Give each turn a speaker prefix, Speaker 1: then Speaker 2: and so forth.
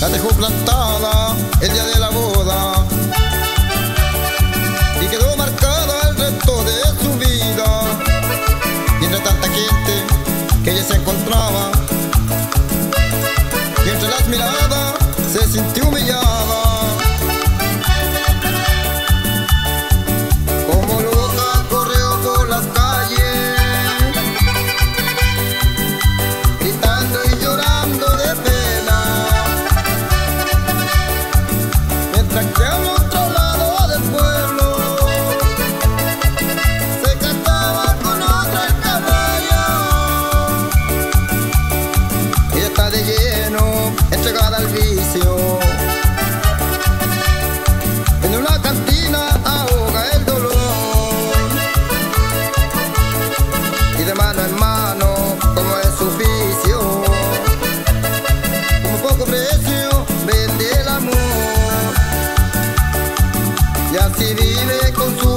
Speaker 1: la dejó plantada el día de la boda y quedó marcada el resto de su vida. Y tanta gente que ella se encontraba, y entre las miradas se sintió si vive con su